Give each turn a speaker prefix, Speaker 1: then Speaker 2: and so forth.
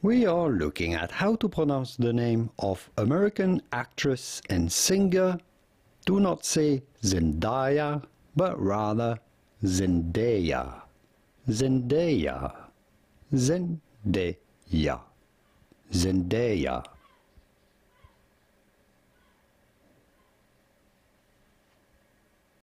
Speaker 1: We are looking at how to pronounce the name of American actress and singer. Do not say Zendaya, but rather Zendaya. Zendaya. Zendaya. Zendaya.